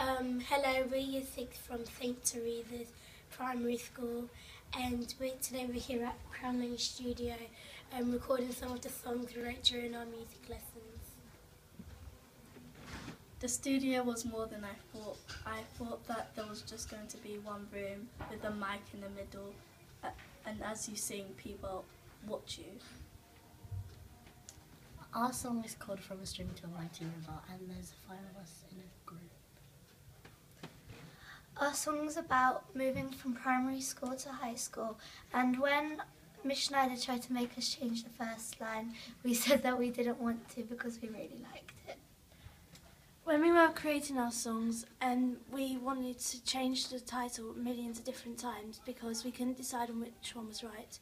Um, hello, we're Year 6 from St Teresa's Primary School and we today we're here at Crown Lane Studio um, recording some of the songs we wrote during our music lessons. The studio was more than I thought. I thought that there was just going to be one room with a mic in the middle uh, and as you sing people watch you. Our song is called From a Stream to a Mighty River and there's five of us in a group. Our song's about moving from primary school to high school and when Miss Schneider tried to make us change the first line, we said that we didn't want to because we really liked it. When we were creating our songs, um, we wanted to change the title millions of different times because we couldn't decide on which one was right.